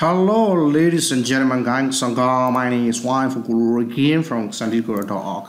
Hello, ladies and gentlemen, guys. Sangha, my name is Wine Fukuru again from sandiguru.org.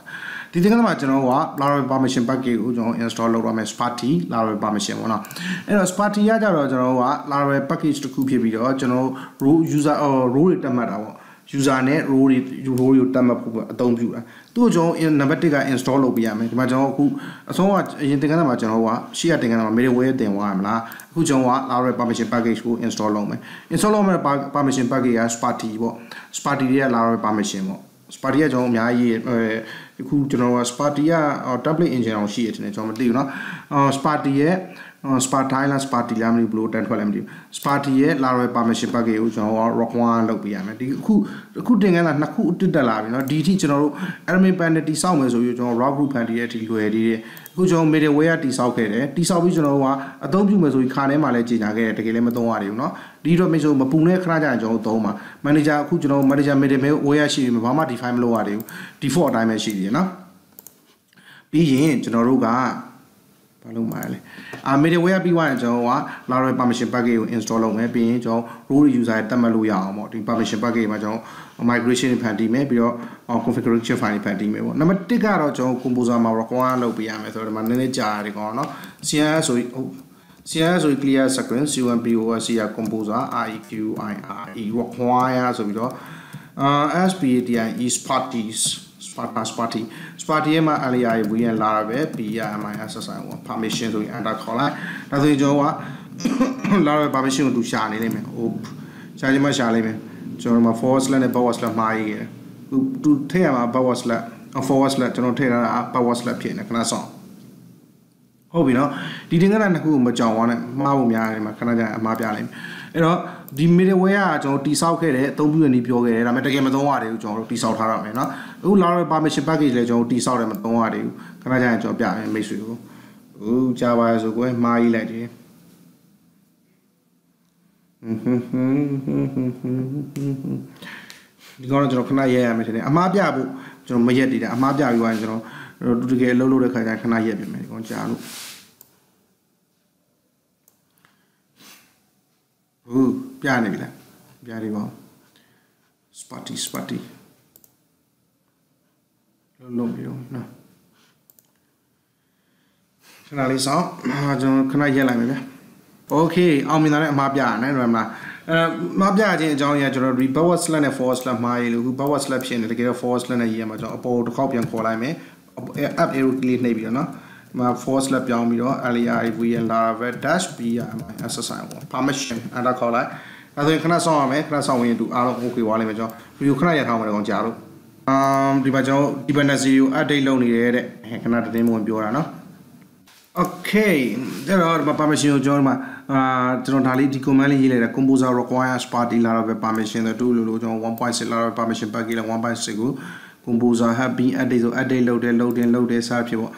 ဒီတင်ကမှာကျွန်တော်က Laravel permission package ကိုကျွန်တော် install လုပ်ရမယ် Sparty Laravel permission ပေါ့နော်အဲ့တော့ Sparty ရကြတော့ကျွန်တော်က Laravel package တစ်ခုဖြစ်ပြီးတော့ကျွန်တော် row user row တွေတက်မှတ်တာပေါ့ user နဲ့ row တွေ row တွေကိုတတ်မှတ်ဖို့အသုံးပြုတာသူ့ကိုကျွန်တော်နံပါတ်1က install လုပ်ပေးရမယ်ဒီမှာကျွန်တော်အခုအဆုံးကအရင်သင်ခန်းစာမှာကျွန်တော်ကရှေ့ကသင်ခန်းစာမှာ middleware တင်သွားရမလားအခုကျွန်တော်က Laravel permission package ကို install လုပ်မယ် install လုပ်မယ် permission package က Sparty ပေါ့ Sparty ရဲ့ Laravel permission ပေါ့ Sparty ကကျွန်တော်အများကြီးအ ခုကျွန်တော်က Sparty က template engine အောင်ရှိရတယ်ကျွန်တော်မသိဘူးเนาะ Sparty ရဲ့ Sparty လား Sparty လားမသိဘူးဘလို့တန်ထွက်လည်းမသိဘူး Sparty ရဲ့ Laravel permission package ကိုကျွန်တော်က rock 1လုပ်ပေးရမယ်ဒီအခုအခုတင်ကန်းလာနှစ်ခုတက်တက်လာပြီเนาะဒီအထိကျွန်တော်တို့ admin panel တိစောက်မယ်ဆိုပြီးကျွန်တော် rock group ဖန်တီးတဲ့အထိလွယ်သေးတယ်အခုကျွန်တော် middleware တိစောက်ခဲ့တယ်တိစောက်ပြီးကျွန်တော်ကအသုံးပြုမယ်ဆိုပြီးခါထဲမှာလည်းကြီးညာခဲ့တယ်တကယ်လည်းမသုံးရသေးဘူးเนาะဒီတော့မင်းဆိုမပူနဲ့ခဏကြာကျွန်တော်သုံးပါ manager အခုကျွန်တော် manager middleware ရှိပြီဘာမှ define မလုပ်ရသေးဘူး default အတိုင်းပဲရှိသေးတယ် ်ရင်နော်ပြီးရင်ကျွန်တော်တို့ကဘာလုပ်မှာလဲအာ middleware ပြီးွားရင်ကျွန်တော်က Laravel permission package ကို install လုပ်မယ်ပြီးရင်ကျွန်တော် role user တက်မှတ်လို့ရအောင်ပေါ့ဒီ permission package မှာကျွန်တော် migration ဖန်တီးမယ်ပြီးတော့ configuration file ဖန်တီးမယ်ပေါ့နံပါတ်1ကတော့ကျွန်တော် composer မှာ require လုပ်ပေးရမယ်ဆိုတော့ဒီမှာနည်းနည်းကြာရတယ်ကောနော် CSS ဆိုဟုတ် CSS ဆို clear sequence CMPOS CR composer REQIR require ဆိုပြီးတော့ SPATI is parties Sparta Sparty Sparty ရဲ့မှာ area ရေဝင်လာတာပဲ P ရ MISSI ဟို permission ဆိုရင် enter ခေါ်လိုက်ဒါဆိုရင်ကျွန်တော်ကလာတော့ permission ကိုသူရှာနေလိမ့်မယ်ဟိုရှာချင်မှရှာလိမ့်မယ်ကျွန်တော်တို့မှာ forward slash နဲ့ backward slash မှားရေးရတယ်သူသူထည့်ရမှာ backward slash forward slash ကျွန်တော်ထည့်ထားတာ backward slash ဖြစ်နေခဏဆောင်ဟုတ်ပြီနော်ဒီတင်ကန်းနှစ်ခုကိုမကြောင်ဝါနဲ့မှားဖို့များတယ်မှာခဏကြာအမှားပြလိုက် အဲ့တော့ဒီ middleware ကကျွန်တော်တိဆောက်ခဲ့တယ်အသုံးပြုရနေပြောခဲ့တယ်ဒါပေမဲ့တကယ်မသုံးရသေးဘူးကျွန်တော်တို့တိဆောက်ထားရမယ်နော်အခု Laravel permission package လည်းကျွန်တော်တိဆောက်တယ်မသုံးရသေးဘူးခဏကြာရင်ကျွန်တော်ပြမယ်မိတ်ဆွေကိုဦးကြာပါရဲ့ဆိုကွယ်မှားရေးလိုက်တယ်ဒီကတော့ကျွန်တော်ခဏရဲရမယ်ထင်တယ်အမှားပြဖို့ကျွန်တော်မရက်တည်တယ်အမှားပြပြီးသွားရင်ကျွန်တော်တကယ်လှုပ်လို့တဲ့ခါကျခဏရက်ပြင်မယ်ဒီကောင်ကြာလို့ ဟုတ်ပြနေပြီလားပြနေပါဦး spotty spotty လုံးလုံးပြီးတော့နော်ခဏလေးစောင့်ကျွန်တော်ခဏရက်လိုက်မယ်ဗျာ okay အောင်မြင်တာနဲ့အမှားပြရနိုင်တယ်မလားအဲမပြခြင်းအကြောင်းအရာကျွန်တော် backward slash နဲ့ forward slash မှားရလို့အခု backward slash ဖြစ်နေတကယ်တော့ forward slash နဲ့ရေးရမှာကျွန်တော်အပေါ်တစ်ခေါက်ပြန်ခေါ်လိုက်မယ် up arrow ကလေးနှိပ်ပြီးတော့နော် ဒီမှာ forward slash ပြောင်းပြီးတော့ alias vn laravel dash b ssi ပေါ့ permission အဲ့ဒါခေါ်လိုက်အဲဆိုရင်ခဏဆောင်းရမယ်ခဏဆောင်းဝင်တူအားလုံး okay သွားလိမ့်မယ်ကျွန်တော် video ခဏရထားမှာတော့ကြာလို့ um ဒီမှာကျွန်တော် dependency ကို update လုပ်နေရဲတဲ့ခဏတင်းဝင်ပြောတာနော် okay ဒါတော့ဒီမှာ permission ကိုကျွန်တော်ဒီမှာအာကျွန်တော်ဒါလေးဒီ command လေးရေးလိုက်တာ composer requires party laravel permission တဲ့တူလို့လို့ကျွန်တော်1.6 laravel permission package လား1.6ကို composer have been update ဆို update လုပ်တယ် load တင်လုပ်တယ်စဖြစ်ပေါ့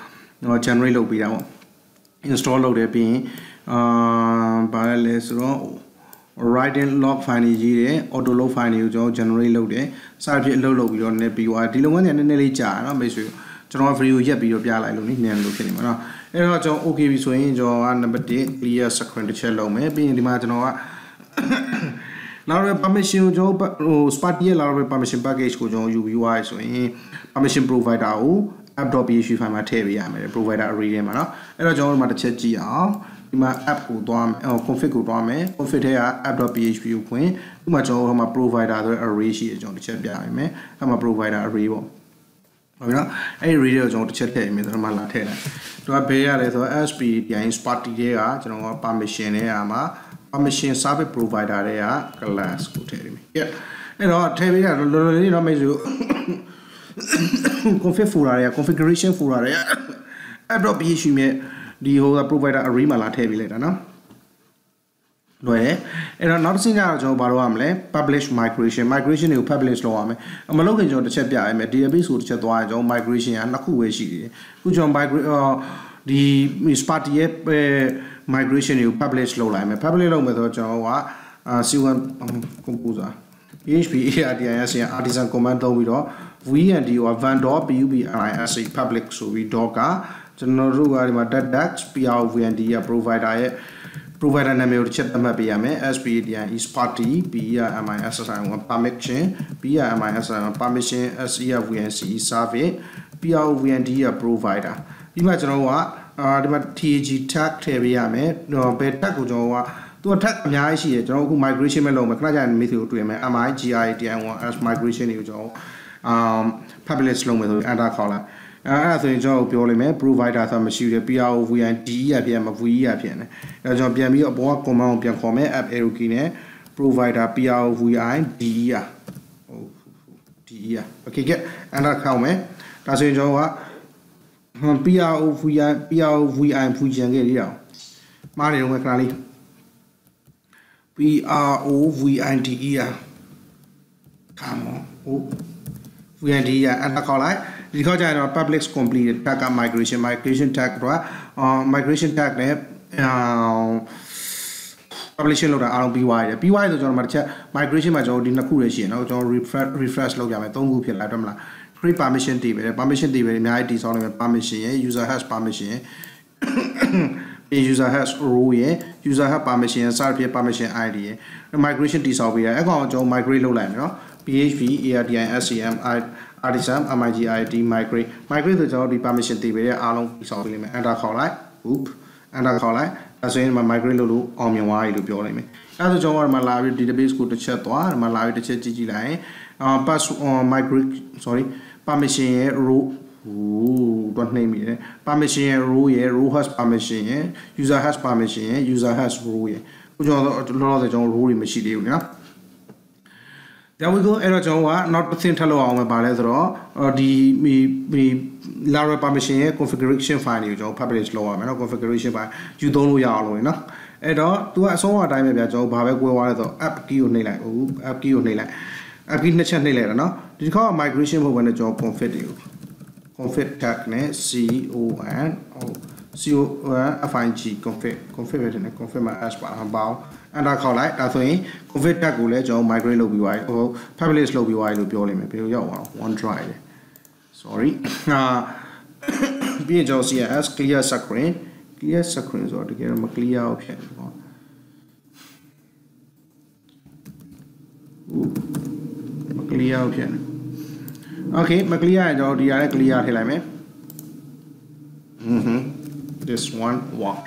တော့ generate လုပ်ပေးတာပေါ့ install လုပ်တယ်ပြီးရင်အာဘာလဲလဲဆိုတော့ writing log file တွေရေးတယ် auto log file တွေကိုကျွန်တော် generate လုပ်တယ်စဖြစ်အလုပ်လုပ်ပြီးတော့နည်းပြီးသွားဒီလုပ်ငန်းတွေနည်းနည်းလေးကြာနော်မိတ်ဆွေကျွန်တော် video ရက်ပြီးတော့ပြလိုက်လို့နိနည်းလို့ဖြစ်နေမှာနော်အဲ့တော့ကျွန်တော် okay ပြီဆိုရင်ကျွန်တော်က number 1 clear screen တစ်ချက်လုပ်မယ်ပြီးရင်ဒီမှာကျွန်တော်က Laravel permission ကိုကျွန်တော်ဟို Sparty ရဲ့ Laravel permission package ကိုကျွန်တော်ယူပြီးသွားရဆိုရင် permission provider ကို app.php file မှာထည့်ပေးရမယ် provider array ထဲမှာเนาะအဲ့တော့ကျွန်တော်တို့မှာတစ်ချက်ကြည့်အောင်ဒီမှာ app ကိုသွားမယ် config ကိုသွားမယ် config ထဲက app.php ကိုဖွင့်ဒီမှာကျွန်တော်တို့မှာ provider ဆိုတဲ့ array ရှိတယ်ကျွန်တော်တစ်ချက်ပြရမယ်အဲ့မှာ provider array ပေါ့ဟုတ်ပြီနော်အဲ့ဒီ array ကိုကျွန်တော်တစ်ချက်ထည့်ရမယ်ဒါမှလာထည့်လိုက်သူကဘယ်ရလဲဆိုတော့ SP တိုင်း Sparty ထဲကကျွန်တော်က permission ထဲကမှာ permission service provider တွေက class ကိုထည့်ရမယ်။ Yeah အဲ့တော့ထည့်ပေးရလောလောလေးတော့မိတ်ဆွေ config folder တွေက configuration folder တွေက app.php မြဲဒီဟို provider array မှာလာထည့်ပေးလိုက်တာနော်။လွယ်တယ်အဲ့တော့နောက်တစ်ဆင့်ကျတော့ကျွန်တော်ဘာလုပ်ရမလဲ publish migration migration တွေကို publish လုပ်ရမယ်မလုပ်ခင်ကျွန်တော်တစ်ချက်ပြရမယ် database ကိုတစ်ချက်သွားရင်ကျွန်တော် migration ကနှစ်ခုပဲရှိသေးတယ်ခုကျွန်တော် migrate ဒီ Sparty ရဲ့ migration တွေကို publish လုပ်လိုက်မယ် publish လုပ်မယ်ဆိုတော့ကျွန်တော်က C1 composer PHP ARDIS ရ artisan command သုံးပြီးတော့ VND က vendor PUBLIS public ဆိုပြီး doc ကကျွန်တော်တို့ကဒီမှာ dash PRVND ရ provider ရဲ့ provider နာမည်ကိုတစ်ချက်သတ်မှတ်ပေးရမယ် SPDN is party B ရ MISSI permission B ရ MISSI permission S ရ VNC service P ရ VND ရ provider ဒီမှာကျွန်တော်ကအာဒီမှာ TAG tag ထည့်ပေးရမယ်ဘယ် tag ကိုကျွန်တော်ကသူက tag အများကြီးရှိတယ်ကျွန်တော်အခု migration ပဲလုပ်မယ်ခဏကြာရင် method ကိုတွေ့မယ် MIGITN1 as migration တွေကိုကျွန်တော် um publish လုပ်မယ်ဆိုရင် enter ခေါက်လိုက်အဲအဲ့ဒါဆိုရင်ကျွန်တော်ပြောလိုက်မယ် provider ဆိုမရှိဘူး PROVN D ရပြန်မ V ရပြန်တယ်အဲကျွန်တော်ပြန်ပြီးအပေါ်က command ကိုပြန်ခေါ်မယ် app arrow key နဲ့ provider PROVN D ရဟုတ် D ရ okay get enter ခေါက်မယ်ဒါဆိုရင်ကျွန်တော်က PROVN PROVN ဖူကျန်ခဲ့လေးတော့မှားနေတော့မယ်ခဏလေး PROVN D ရ come on ဟု တ် VND ရ enter ခေါက်လိုက်ဒီခေါက်ကျရင်တော့ public completed tag က migration migration tag တော့အာ migration tag နဲ့အာ publication လုပ်တာအားလုံးပြီးသွားတယ်ပြီးသွားပြီဆိုကျွန်တော်တို့တစ်ချက် migration မှာကျွန်တော်ဒီနှစ်ခုရရှိရနော်ကျွန်တော် refresh refresh လုပ်ရမယ်သုံးခုဖြစ်လာတော့မလား create permission တည်ပဲ permission တည်ပဲအများကြီးတည်ဆောက်နေမယ် permission ရယ် user has permission ရယ် user has role ရယ် user has permission ရယ် site ဖြစ် permission id ရယ် migration တည်ဆောက်ပေးရအဲ့ကောင်ကျွန်တော် migrate လုပ်လိုက်မယ်နော် php artin scm artisan migid migrate migrate ဆိုကျွန်တော်ဒီ permission တည်ပေးတဲ့အားလုံးတည်ဆောက်ပေးလိမ့်မယ် enter ခေါက်လိုက် oop enter ခေါက်လိုက်အဲဆိုရင်ဒီမှာ migrate လုပ်လို့အောင်မြင်သွားပြီလို့ပြောလိုက်မယ်အဲဆိုကျွန်တော်ကဒီမှာလာပြီး database ကိုတစ်ချက်သွားဒီမှာလာပြီးတစ်ချက်ကြည့်ကြည့်လိုက်ရင်အာ pass migrate sorry permission ရဲ့ row ဟိုတော့နှိမ့်မိတယ် permission ရဲ့ row ရဲ့ row has permission ရဲ့ user has permission ရဲ့ user has row ရဲ့ကိုကျွန်တော်လောလောဆယ်ကျွန်တော် row တွေမရှိသေးဘူးနော် there we go အဲ့တော့ကျွန်တော်က not တစ်ဆင့်ထပ်လောက်အောင်ပဲပါလဲဆိုတော့ဒီဒီ Laravel permission ရဲ့ configuration file တွေကိုကျွန်တော် publish လုပ်ရမယ်နော် configuration file ယူသုံးလို့ရအောင်လို့နော်အဲ့တော့ तू ကအဆုံးအတိုင်းပဲဗျာကျွန်တော်ဘာပဲကွဲသွားလဲဆိုတော့ app key ကိုနှိပ်လိုက်ဟို app key ကိုနှိပ်လိုက် app key နှစ်ချက်နှိပ်လိုက်တာနော်ဒီတစ်ခါက migration မဟုတ်ဘဲနဲ့ကျွန်တော် config တွေကို config tag နဲ့ con con fig config config ပဲတင်တယ် config မှာ s ပါအောင်ပေါင်း enter ခေါက်လိုက်ဒါဆိုရင် config tag ကိုလည်းကျွန်တော် migrate လုပ်ပြီးသွားပြီဟို publish လုပ်ပြီးသွားပြီလို့ပြောလိမ့်မယ်ဘယ်လိုရောက်အောင် OneDrive လေ sorry အာပြီးရင်ကျွန်တော် CSS clear screen clear screen ဆိုတော့တကယ်တော့မ clear အောင်ဖြစ်တယ်ပေါ့မ clear အောင်ဖြစ်တယ် okay မ clear ရင်ကျွန်တော်ဒီရတဲ့ clear ထည့်လိုက်မယ်อือ this one walk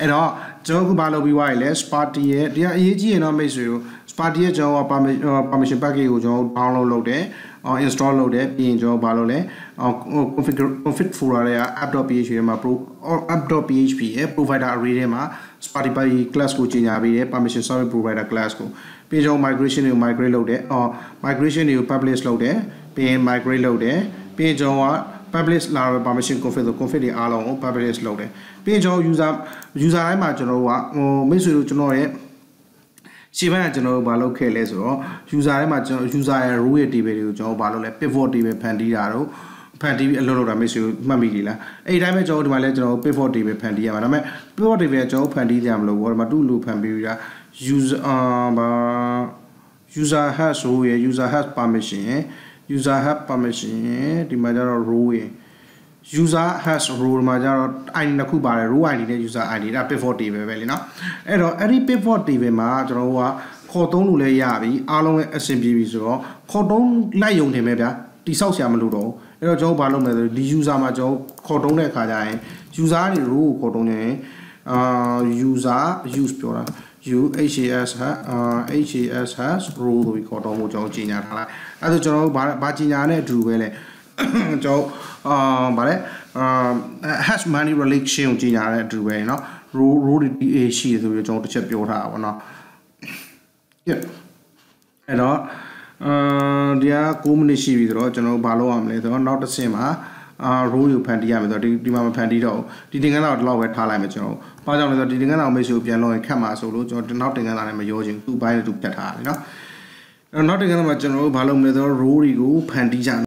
အဲ့တော့ကျွန်တော်ကဘာလုပ်ပြီးွားရလဲ Sparty ရဲ့တရားအရေးကြီးရင်တော့မိတ်ဆွေတို့ Sparty ရဲ့ကျွန်တော် permission package ကိုကျွန်တော် download လုပ်တယ် install လုပ်တယ်ပြီးရင်ကျွန်တော်ဘာလုပ်လဲ config config folder တွေက app.php ထဲမှာ pro app.php ရဲ့ provider array ထဲမှာ Spotify class ကိုကြီးညာပေးတယ် permission service provider class ကိုပြီးကျွန်တော် migration တွေကို migrate လုပ်တယ်အော် migration တွေကို publish လုပ်တယ်ပြီးရင် migrate လုပ်တယ်ပြီးရင်ကျွန်တော်က publish Laravel permission config ဆို config တွေအားလုံးကို publish လုပ်တယ်ပြီးရင်ကျွန်တော် user user တိုင်းမှာကျွန်တော်တို့ကဟိုမိတ်ဆွေတို့ကျွန်တော်ရဲ့ရှေ့ဘက်ကကျွန်တော်တို့ဘာလုပ်ခဲ့လဲဆိုတော့ user ထဲမှာကျွန်တော် user ရဲ့ row ရဲ့ table တွေကိုကျွန်တော်ဘာလုပ်လဲ pivot table ဖန်တီးတာတော့ဖန်တီးပြီးအလုပ်လုပ်တာမိတ်ဆွေတို့မှတ်မိပြီလားအဲ့ဒီတိုင်းပဲကျွန်တော်ဒီမှာလဲကျွန်တော် pivot table ဖန်တီးရမှာဒါပေမဲ့ pivot table ကကျွန်တော်ဖန်တီးကြမလို့ဘောဒီမှာတူလို့ဖန်ပြီးတာ user အာဘာ user has row ရဲ့ user has permission ရဲ့ user have permission ရဲ့ဒီမှာကျတော့ row ရဲ့ user has role မှာကျတော့ ID နှစ်ခုပါတယ် row ID နဲ့ user ID ဒါ pivot table ပဲလीเนาะအဲ့တော့အဲ့ဒီ pivot table မှာကျွန်တော်တို့ကခေါ်သုံးလို့လည်းရပြီအားလုံးရဲ့အဆင်ပြေပြီဆိုတော့ခေါ်သုံးလိုက်ယုံတယ်ပဲဗျာတိဆောက်ဆရာမလို့တော့အဲ့တော့ကျွန်တော်ဘာလုပ်မလဲဆိုဒီ user မှာကျွန်တော်ခေါ်သုံးတဲ့အခါကျရင် user တွေ row ကိုခေါ်သုံးနေရင်အာ user use ပြောတာ u has ဟာ has has row လို့ခေါ်တော့မို့ကျွန်တော်ကြီးညာထားလိုက်အဲ့ဒါကျွန်တော်ဘာဘာကြီးညာနဲ့အတူပဲလေကျွန်တော်အာဗါလဲအာ hash money relation ကိုကြီးညာတဲ့အတူပဲเนาะ row row ဒီ a ရှိတယ်ဆိုပြီးကျွန်တော်တစ်ချက်ပြောထားတာပေါ့เนาะ yeah အဲ့တော့အာဒီက9မိနစ်ရှိပြီဆိုတော့ကျွန်တော်ဘာလုပ်ရမလဲဆိုတော့နောက်တစ်ဆင့်မှာ အာ row ကိုဖန်တီးရမယ်ဆိုတော့ဒီဒီမှာမဖန်တီးတော့ဒီတင်ကန်းတော့ဒီလောက်ပဲထားလိုက်မယ်ကျွန်တော်။ဘာကြောင့်လဲဆိုတော့ဒီတင်ကန်းတော့မိတ်ဆွေပြန်လို့ရင်ခက်မှာဆိုလို့ကျွန်တော်နောက်တင်ကန်းသားနဲ့မရောချင်သူ့ဘိုင်းနဲ့သူပြတ်ထားတယ်နော်။အဲ့တော့နောက်တင်ကန်းတော့ကျွန်တော်တို့ဘာလုပ်မလဲဆိုတော့ row တွေကိုဖန်တီးကြ